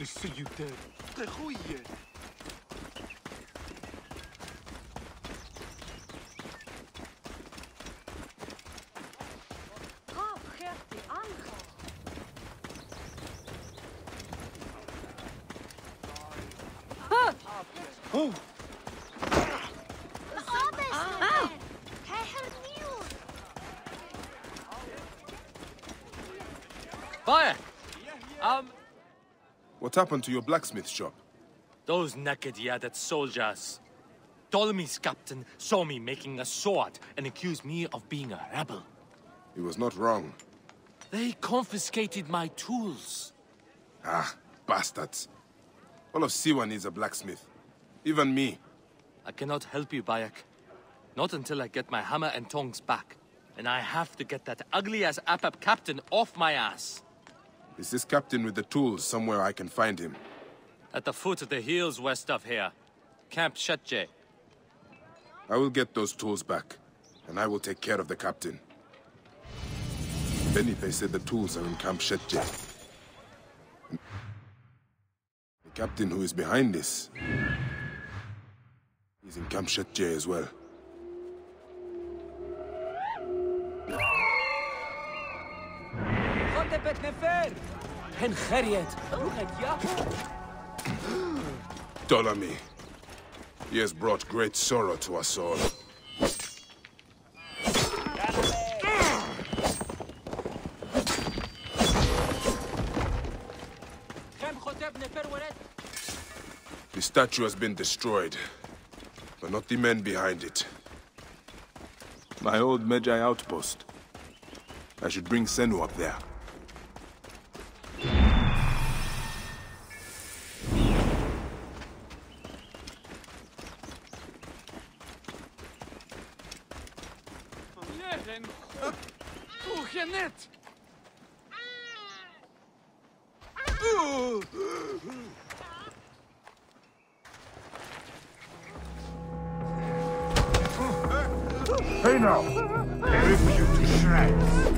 to see you dead. Dejuye. Oh! Fire! Um, what happened to your blacksmith shop? those naked yadded soldiers. Ptolemy's captain saw me making a sword and accused me of being a rebel. He was not wrong. They confiscated my tools. Ah, bastards. All of Siwa needs a blacksmith. Even me. I cannot help you, Bayek. Not until I get my hammer and tongs back. And I have to get that ugly-ass Apap captain off my ass. Is this captain with the tools somewhere I can find him? At the foot of the hills west of here. Camp Shetje. I will get those tools back, and I will take care of the captain. Benipe said the tools are in Camp Shetje. The captain who is behind this is in Camp Shetje as well. Hencheriet, look. Ptolemy, he has brought great sorrow to us all. The statue has been destroyed, but not the men behind it. My old Medjay outpost. I should bring Senu up there. zeggen. Vroeg Hey now, you to shreds.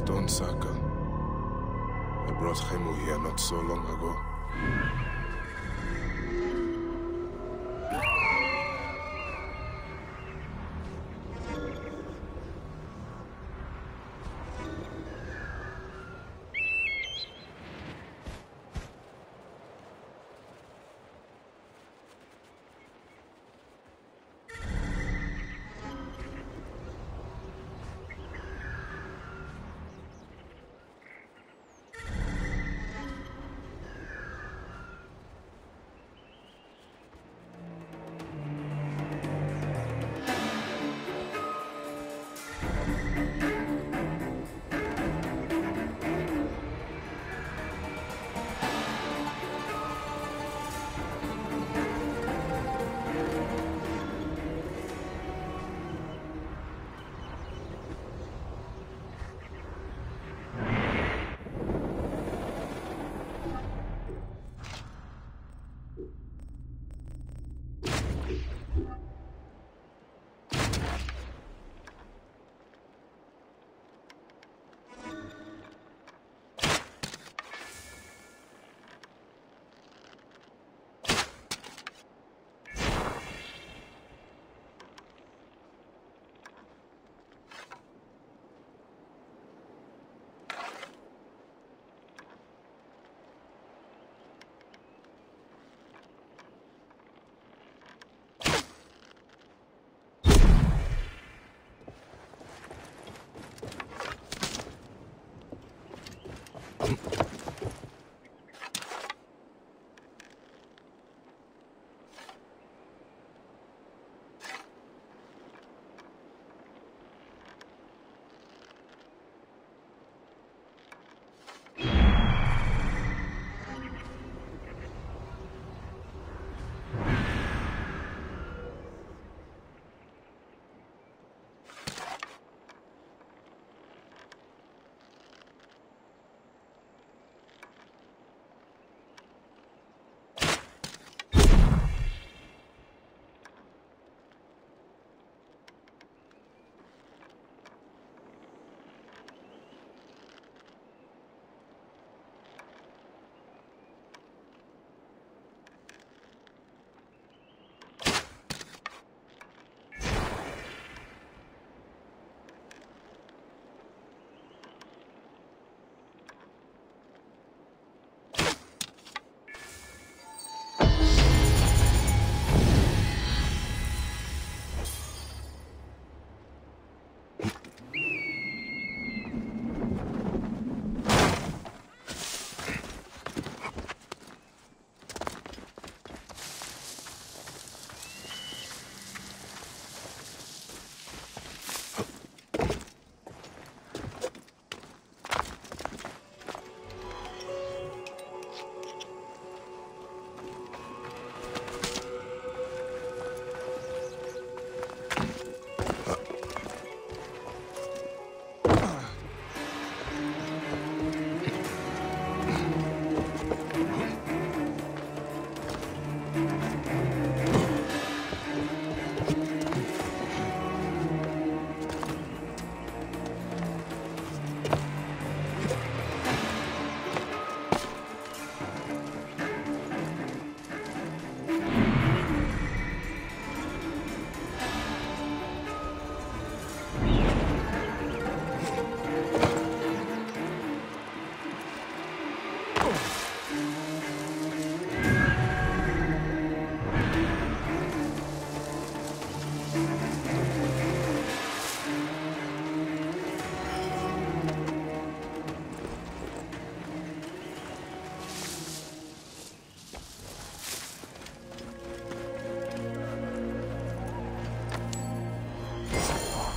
Stone circle. I brought Hemu here not so long ago.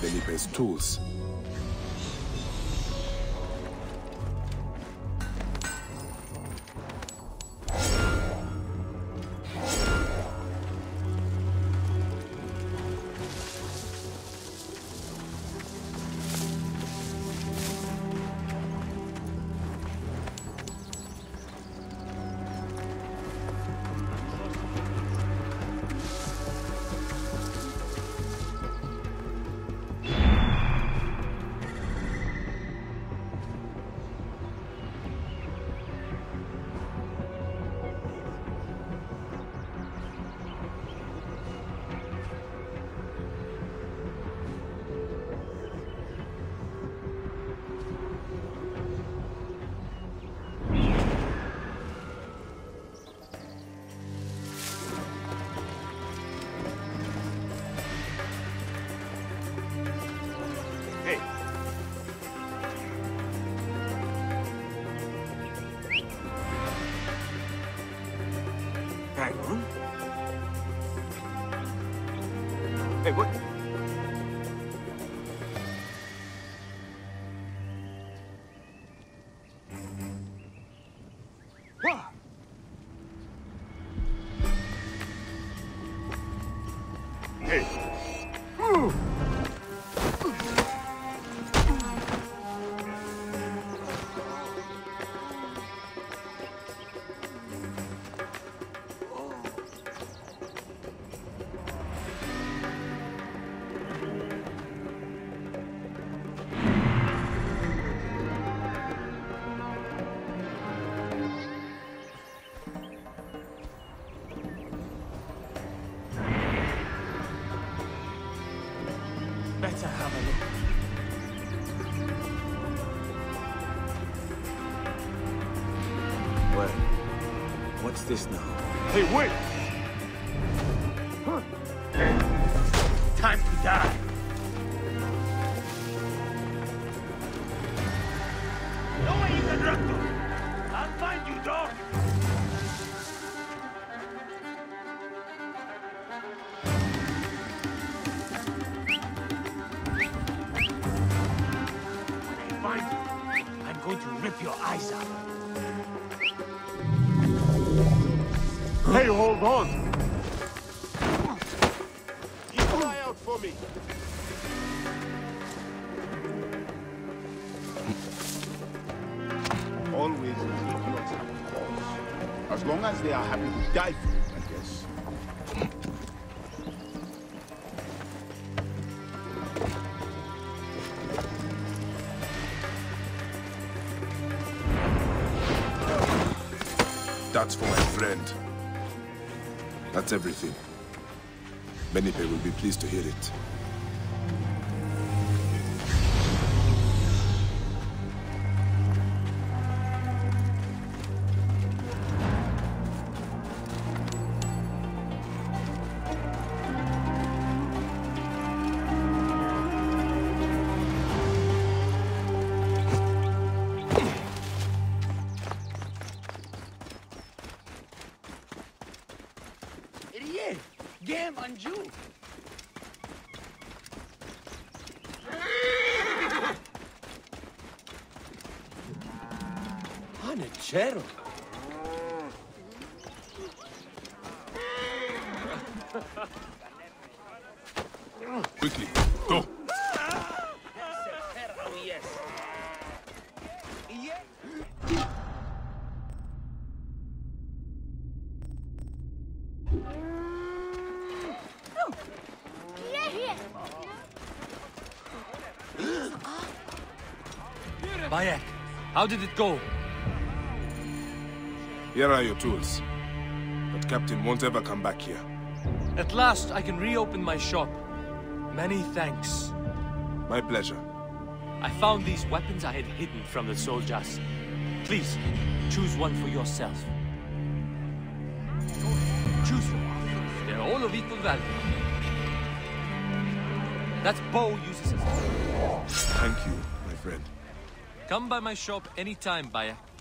Benipe's tools. Hey, what? What's this now? Hey, wait! Time to die. No way you can run to! I'll find you, dog! When I find you, I'm going to rip your eyes out. Hey, hold on! Keep an eye out for me! Always keep your close. As long as they are happy to die for you, I guess. That's for my friend. That's everything. Benipe will be pleased to hear it. Game on you! Panachero! Quickly, go! Bayek, how did it go? Here are your tools. But Captain won't ever come back here. At last, I can reopen my shop. Many thanks. My pleasure. I found these weapons I had hidden from the soldiers. Please, choose one for yourself. Choose one. They're all of equal value. That bow uses a... Thank you, my friend. Come by my shop anytime, Bayek.